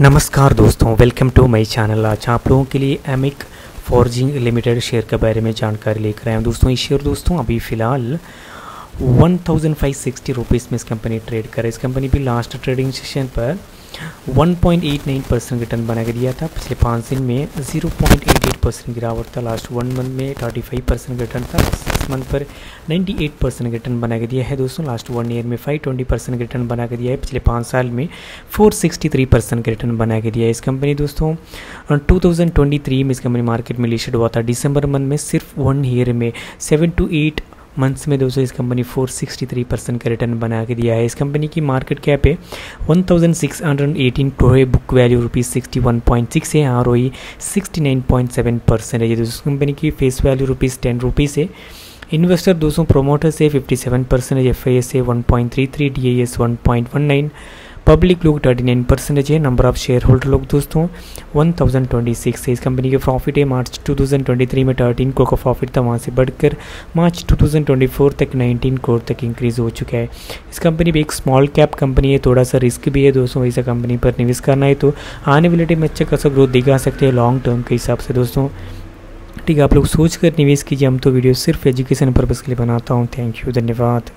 नमस्कार दोस्तों welcome to my channel आज आप लोगों के लिए एमिक फॉर्जिंग लिमिटेड शेयर के बारे में जानकारी लेकर आए हैं। दोस्तों, ये शेयर दोस्तों अभी फ़िलहाल one thousand five sixty rupees में इस कंपनी ट्रेड कर रही है। इस कंपनी भी लास्ट ट्रेडिंग सेशन पर 1.89 परसेंट रिटर्न बना के दिया था। पिछले पाँच दिन में 0.88 परसेंट गिरावट था। लास्ट वन मंथ में 35 परसेंट रिटर्न था। सिक्स मंथ पर 98 परसेंट रिटर्न बना के दिया है दोस्तों। लास्ट वन ईयर में 520 परसेंट रिटर्न बना के दिया है। पिछले पाँच साल में 463 परसेंट रिटर्न बना के दिया है इस कंपनी दोस्तों। 2023 में इस कंपनी मार्केट में लिस्टेड हुआ था। दिसंबर मंथ में सिर्फ़ वन ईयर में सेवन टू एट मंथ्स में दोस्तों इस कंपनी 463 परसेंट का रिटर्न बना के दिया है। इस कंपनी की मार्केट कैप है 1618 करोड़ है बुक वैल्यू रुपीज़ सिक्सटी है। आर ओ सिक्सटी परसेंट है। ये दोस्तों कंपनी की face value rupees ten rupees है। इन्वेस्टर दोस्तों प्रोमोटर से 57 परसेंट एफ़ आई एस है one point three three D I S one point one nine public लोग 39 परसेंटेज है नंबर ऑफ़ शेयर होल्डर लोग दोस्तों 1026 है। इस कंपनी के प्रॉफिट है मार्च 2023 में 13 करोड़ का प्रॉफिट था, वहाँ से बढ़कर मार्च 2024 तक 19 करोड़ तक इंक्रीज हो चुका है। इस कंपनी भी एक स्मॉल कैप कंपनी है, थोड़ा सा रिस्क भी है दोस्तों ऐसा कंपनी पर निवेश करना है तो आने वाले टाइम में अच्छा खासा ग्रोथ दिखा सकते हैं लॉन्ग टर्म के हिसाब से दोस्तों। ठीक है, आप लोग सोच कर निवेश कीजिए, हम तो वीडियो सिर्फ़ एजुकेशन पर्पज़ के लिए बनाता हूँ। थैंक यू धन्यवाद।